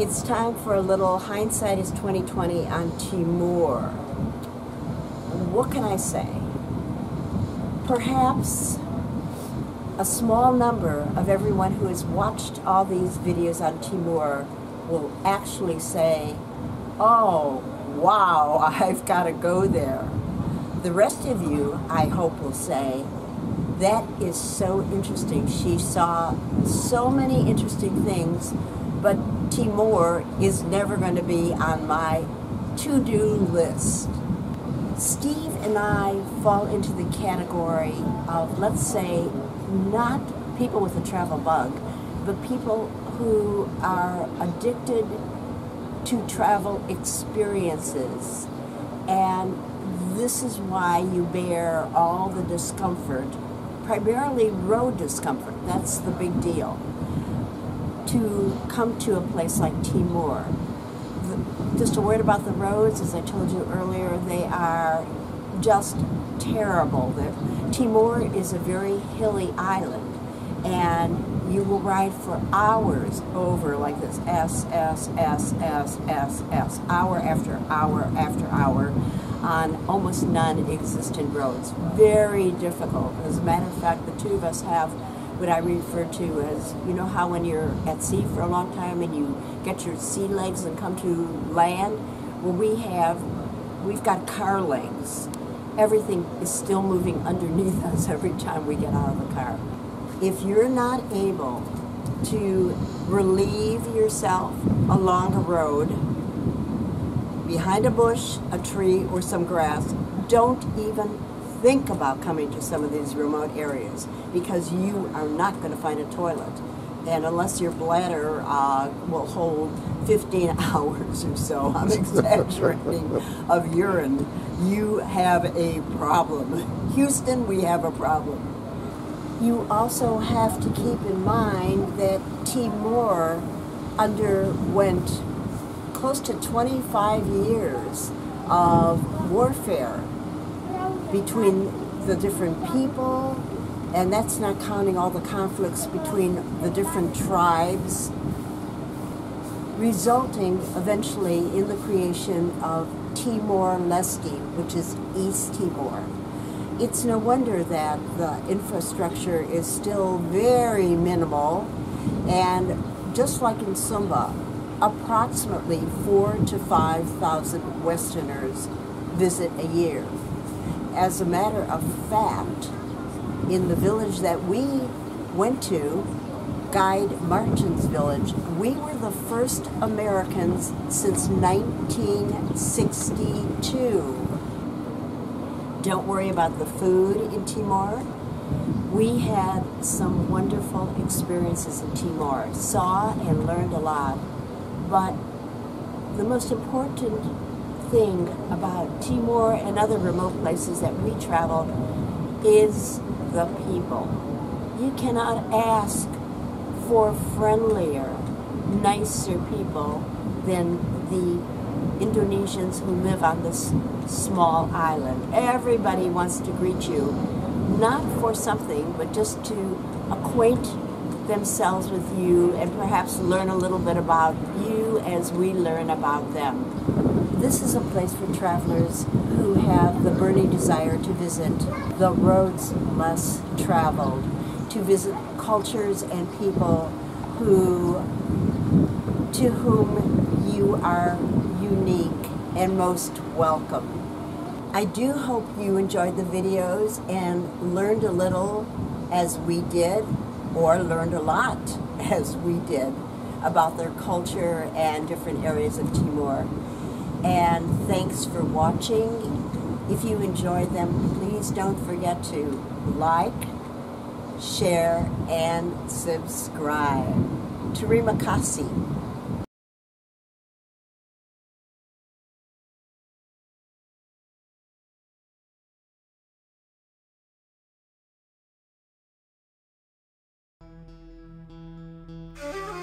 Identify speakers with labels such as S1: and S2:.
S1: It's time for a little hindsight is 2020 on Timor. What can I say? Perhaps a small number of everyone who has watched all these videos on Timor will actually say, oh, wow, I've got to go there. The rest of you, I hope, will say, that is so interesting. She saw so many interesting things, but Timor is never going to be on my to-do list. Steve and I fall into the category of, let's say, not people with a travel bug, but people who are addicted to travel experiences. And this is why you bear all the discomfort, primarily road discomfort. That's the big deal. To come to a place like Timor. Just a word about the roads, as I told you earlier, they are just terrible. Timor is a very hilly island and you will ride for hours over like this S, S, S, S, S, S, hour after hour after hour on almost non-existent roads. Very difficult. As a matter of fact, the two of us have what I refer to as, you know how when you're at sea for a long time and you get your sea legs and come to land? Well, we have, we've got car legs. Everything is still moving underneath us every time we get out of the car if you're not able to relieve yourself along a road, behind a bush, a tree, or some grass, don't even think about coming to some of these remote areas because you are not going to find a toilet. And unless your bladder uh, will hold 15 hours or so, I'm exaggerating, of urine, you have a problem. Houston, we have a problem you also have to keep in mind that Timor underwent close to 25 years of warfare between the different people, and that's not counting all the conflicts between the different tribes, resulting eventually in the creation of Timor-Leste, which is East Timor it's no wonder that the infrastructure is still very minimal and just like in Sumba, approximately four to 5,000 Westerners visit a year. As a matter of fact, in the village that we went to, Guide Martin's village, we were the first Americans since 1962 don't worry about the food in Timor. We had some wonderful experiences in Timor, saw and learned a lot, but the most important thing about Timor and other remote places that we traveled is the people. You cannot ask for friendlier, nicer people than the Indonesians who live on this small island. Everybody wants to greet you, not for something, but just to acquaint themselves with you and perhaps learn a little bit about you as we learn about them. This is a place for travelers who have the burning desire to visit the roads less traveled, to visit cultures and people who to whom you are unique and most welcome. I do hope you enjoyed the videos and learned a little as we did, or learned a lot as we did, about their culture and different areas of Timor. And thanks for watching. If you enjoyed them, please don't forget to like, share, and subscribe. Terima kasih. you